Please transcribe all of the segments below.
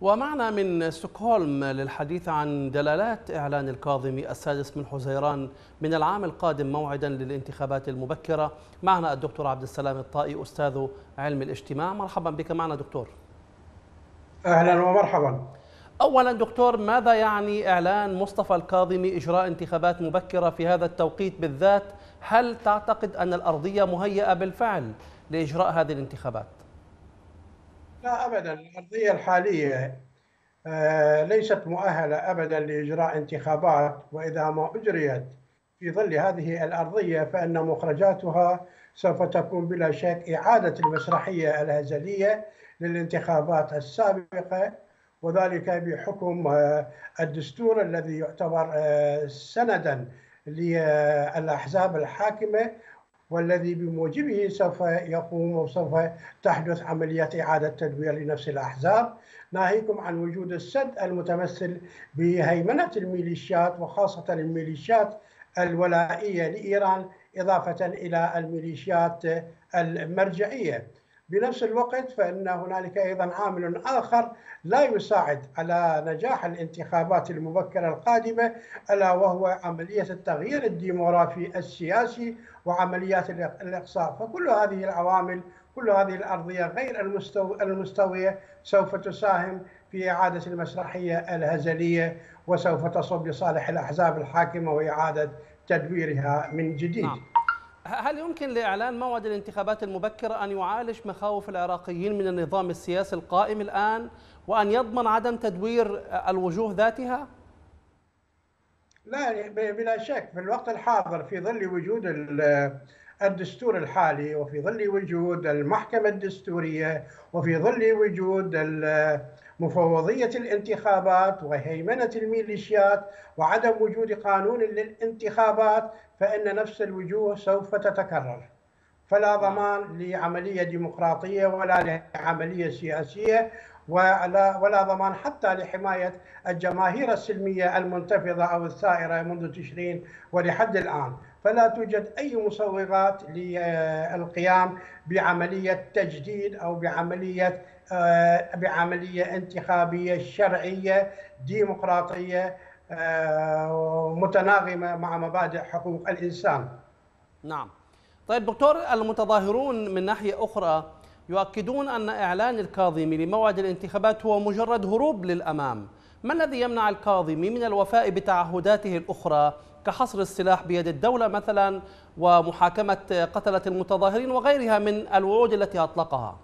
ومعنا من ستوكهولم للحديث عن دلالات إعلان الكاظمي السادس من حزيران من العام القادم موعدا للانتخابات المبكرة. معنا الدكتور عبد السلام الطائي أستاذ علم الاجتماع. مرحبا بك. معنا دكتور. أهلا ومرحبا. أولا دكتور ماذا يعني إعلان مصطفى الكاظمي إجراء انتخابات مبكرة في هذا التوقيت بالذات؟ هل تعتقد أن الأرضية مهيئة بالفعل لإجراء هذه الانتخابات؟ لا ابدا. الأرضية الحالية آه، ليست مؤهلة ابدا لإجراء انتخابات وإذا ما أجريت في ظل هذه الأرضية فإن مخرجاتها سوف تكون بلا شك إعادة المسرحية الهزلية للانتخابات السابقة وذلك بحكم آه، الدستور الذي يعتبر آه، سندا للأحزاب الحاكمة والذي بموجبه سوف يقوم وسوف تحدث عملية إعادة تدوير لنفس الأحزاب. ناهيكم عن وجود السد المتمثل بهيمنة الميليشيات وخاصة الميليشيات الولائية لإيران إضافة إلى الميليشيات المرجعية. بنفس الوقت فإن هنالك أيضا عامل آخر لا يساعد على نجاح الانتخابات المبكرة القادمة ألا وهو عملية التغيير الديموغرافي السياسي وعمليات الإقصاء فكل هذه العوامل كل هذه الأرضية غير المستوية سوف تساهم في إعادة المسرحية الهزلية وسوف تصب لصالح الأحزاب الحاكمة وإعادة تدويرها من جديد نعم. هل يمكن لإعلان موعد الانتخابات المبكرة أن يعالج مخاوف العراقيين من النظام السياسي القائم الآن وأن يضمن عدم تدوير الوجوه ذاتها؟ لا بلا شك في الوقت الحاضر في ظل وجود الدستور الحالي وفي ظل وجود المحكمة الدستورية وفي ظل وجود مفوضية الانتخابات وهيمنة الميليشيات وعدم وجود قانون للانتخابات فإن نفس الوجوه سوف تتكرر. فلا ضمان لعملية ديمقراطية ولا لعملية سياسية ولا ولا ضمان حتى لحماية الجماهير السلمية المنتفضة أو الثائرة منذ تشرين ولحد الآن. فلا توجد أي مسوغات للقيام بعملية تجديد أو بعملية آه، بعملية انتخابية شرعية ديمقراطية آه، متناغمة مع مبادئ حقوق الإنسان. نعم. طيب دكتور المتظاهرون من ناحية أخرى يؤكدون أن إعلان الكاظمي لموعد الانتخابات هو مجرد هروب للأمام. ما الذي يمنع الكاظمي من الوفاء بتعهداته الأخرى كحصر السلاح بيد الدولة مثلا ومحاكمة قتلة المتظاهرين وغيرها من الوعود التي أطلقها؟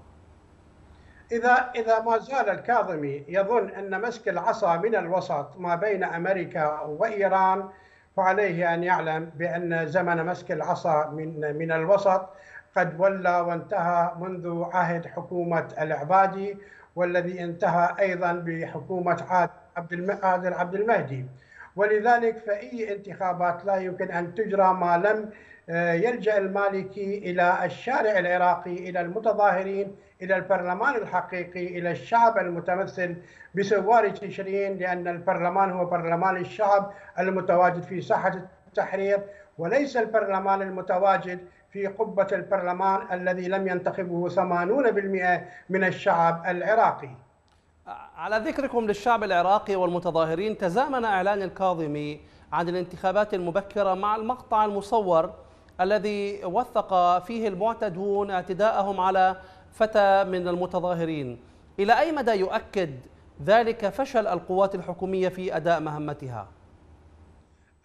إذا إذا ما زال الكاظمي يظن أن مسك العصا من الوسط ما بين أمريكا وإيران فعليه أن يعلم بأن زمن مسك العصا من من الوسط قد ولى وانتهى منذ عهد حكومة العبادي والذي انتهى أيضا بحكومة عبد عبد المهدي. ولذلك فأي انتخابات لا يمكن أن تجرى ما لم آه، يلجأ المالكي إلى الشارع العراقي إلى المتظاهرين إلى البرلمان الحقيقي إلى الشعب المتمثل بسوار تشرين لأن البرلمان هو برلمان الشعب المتواجد في ساحة التحرير وليس البرلمان المتواجد في قبة البرلمان الذي لم ينتخبه 80% من الشعب العراقي. على ذكركم للشعب العراقي والمتظاهرين تزامن إعلان الكاظمي عن الانتخابات المبكرة مع المقطع المصور الذي وثق فيه المعتدون اعتداءهم على فتى من المتظاهرين إلى أي مدى يؤكد ذلك فشل القوات الحكومية في أداء مهمتها؟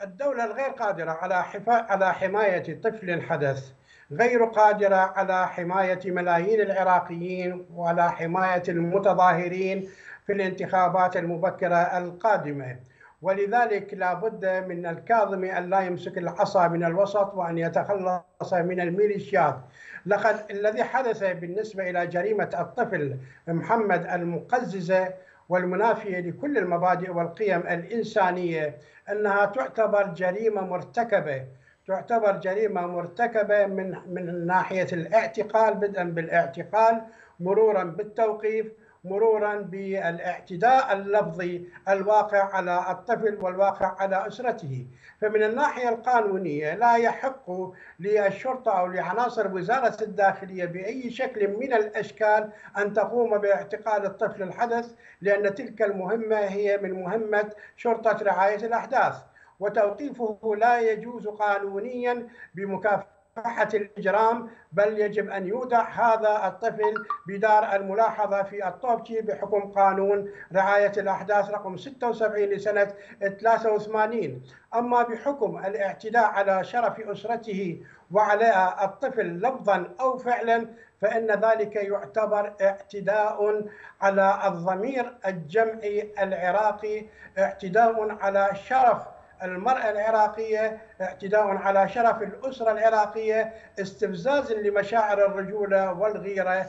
الدولة الغير قادرة على على حماية طفل حدث غير قادرة على حماية ملايين العراقيين وعلى حماية المتظاهرين في الانتخابات المبكرة القادمة. ولذلك لا بد من الكاظمي أن لا يمسك العصا من الوسط وأن يتخلص من الميليشيات. لقد الذي حدث بالنسبة إلى جريمة الطفل محمد المقززة والمنافية لكل المبادئ والقيم الإنسانية أنها تعتبر جريمة مرتكبة تعتبر جريمة مرتكبة من من ناحية الاعتقال بدءا بالاعتقال مرورا بالتوقيف مرورا بالاعتداء اللفظي الواقع على الطفل والواقع على أسرته، فمن الناحية القانونية لا يحق للشرطة أو لعناصر وزارة الداخلية بأي شكل من الأشكال أن تقوم باعتقال الطفل الحدث لأن تلك المهمة هي من مهمة شرطة رعاية الأحداث، وتوقيفه لا يجوز قانونيا بمكافاه مكافحة الإجرام بل يجب أن يودع هذا الطفل بدار الملاحظة في الطوبشي بحكم قانون رعاية الأحداث رقم 76 لسنة 83 أما بحكم الاعتداء على شرف أسرته وعلى الطفل لفظا أو فعلا فإن ذلك يعتبر اعتداء على الضمير الجمعي العراقي اعتداء على شرف المرأة العراقية اعتداء على شرف الأسرة العراقية استفزاز لمشاعر الرجولة والغيرة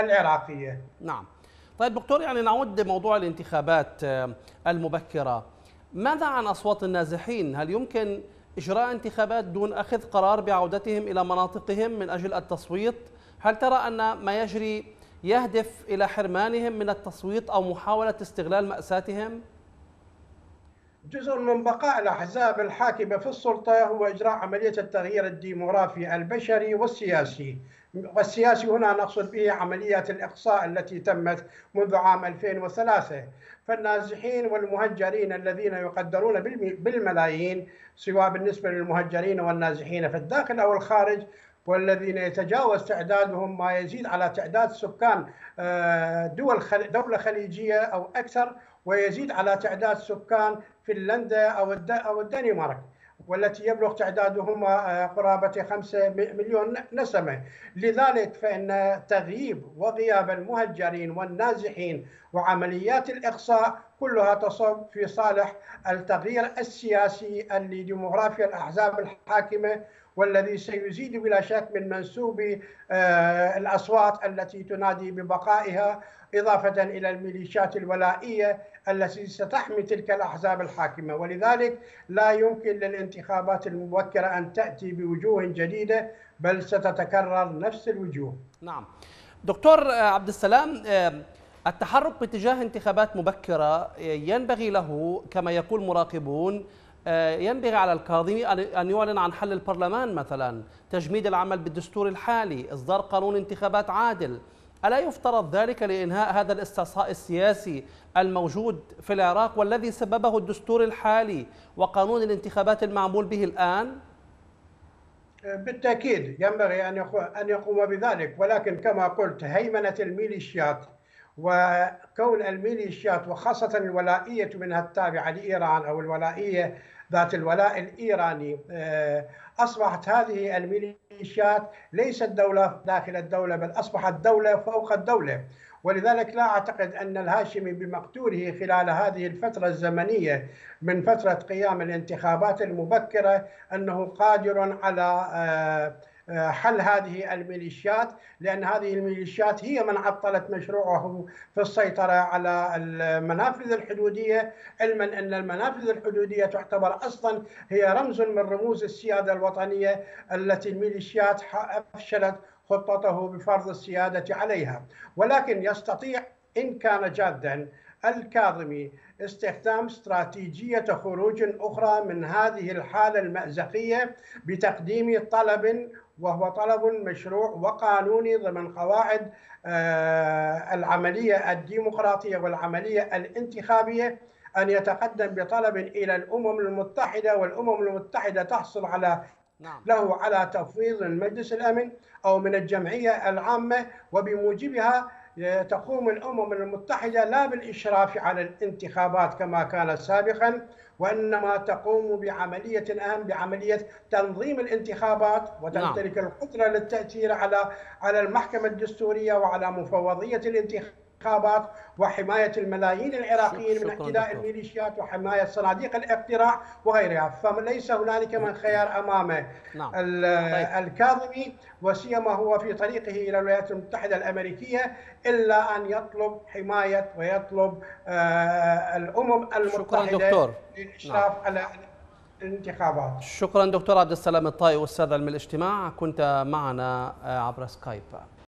العراقية نعم طيب دكتور يعني نعود لموضوع الانتخابات آه، المبكرة ماذا عن أصوات النازحين؟ هل يمكن إجراء انتخابات دون أخذ قرار بعودتهم إلى مناطقهم من أجل التصويت؟ هل ترى أن ما يجري يهدف إلى حرمانهم من التصويت أو محاولة استغلال مأساتهم؟ جزء من بقاء الأحزاب الحاكمة في السلطة هو إجراء عملية التغيير الديموغرافي البشري والسياسي. والسياسي هنا نقصد به عمليات الإقصاء التي تمت منذ عام 2003 فالنازحين والمهجرين الذين يقدرون بالملايين سواء بالنسبة للمهجرين والنازحين في الداخل أو الخارج والذين يتجاوز تعدادهم ما يزيد على تعداد سكان آه، دول دولة خليجية أو أكثر ويزيد على تعداد سكان فنلندا أو أو الدنمارك والتي يبلغ تعدادهم آه، قرابة خمسة مليون نسمة. لذلك فإن تغييب وغياب المهجرين والنازحين وعمليات الإقصاء كلها تصب في صالح التغيير السياسي لديموغرافيا الأحزاب الحاكمة والذي سيزيد بلا شك من منسوب آه، الأصوات التي تنادي ببقائها إضافة إلى الميليشيات الولائية التي ستحمي تلك الأحزاب الحاكمة. ولذلك لا يمكن للانتخابات المبكرة أن تأتي بوجوه جديدة بل ستتكرر نفس الوجوه. نعم. دكتور عبد السلام التحرك باتجاه انتخابات مبكرة ينبغي له كما يقول مراقبون ينبغي على الكاظمي أن يعلن عن حل البرلمان مثلا تجميد العمل بالدستور الحالي إصدار قانون انتخابات عادل ألا يفترض ذلك لإنهاء هذا الاستعصاء السياسي الموجود في العراق والذي سببه الدستور الحالي وقانون الانتخابات المعمول به الآن؟ بالتأكيد ينبغي أن يقوم بذلك ولكن كما قلت هيمنة الميليشيات وكون الميليشيات وخاصة الولائية منها التابعة لإيران أو الولائية ذات الولاء الإيراني آه، أصبحت هذه الميليشيات ليست دولة داخل الدولة بل أصبحت دولة فوق الدولة. ولذلك لا أعتقد أن الهاشمي بمقتوله خلال هذه الفترة الزمنية من فترة قيام الانتخابات المبكرة أنه قادر على آه، حل هذه الميليشيات لأن هذه الميليشيات هي من عطلت مشروعه في السيطرة على المنافذ الحدودية. علما أن المنافذ الحدودية تعتبر أصلا هي رمز من رموز السيادة الوطنية التي الميليشيات أفشلت خطته بفرض السيادة عليها. ولكن يستطيع إن كان جادا الكاظمي استخدام استراتيجية خروج أخرى من هذه الحالة المأزقية بتقديم طلب وهو طلب مشروع وقانوني ضمن قواعد آه، العملية الديمقراطية والعملية الانتخابية أن يتقدم بطلب إلى الأمم المتحدة والأمم المتحدة تحصل على نعم. له على تفويض من مجلس الأمن أو من الجمعية العامة وبموجبها تقوم الأمم المتحدة لا بالإشراف على الانتخابات كما كان سابقا وإنما تقوم بعملية أهم بعملية تنظيم الانتخابات وتمتلك نعم. القدرة للتأثير على على المحكمة الدستورية وعلى مفوضية الانتخابات الانتخابات وحماية الملايين العراقيين من اعتداء الميليشيات وحماية صناديق الاقتراع وغيرها. فليس هنالك من خيار أمامه. نعم. طيب. الكاظمي وسيما هو في طريقه إلى الولايات المتحدة الأمريكية إلا أن يطلب حماية ويطلب آه الأمم المتحدة للإشراف نعم. على الانتخابات. شكرا دكتور عبد السلام الطائي أستاذ علم الاجتماع. كنت معنا آه، عبر سكايب.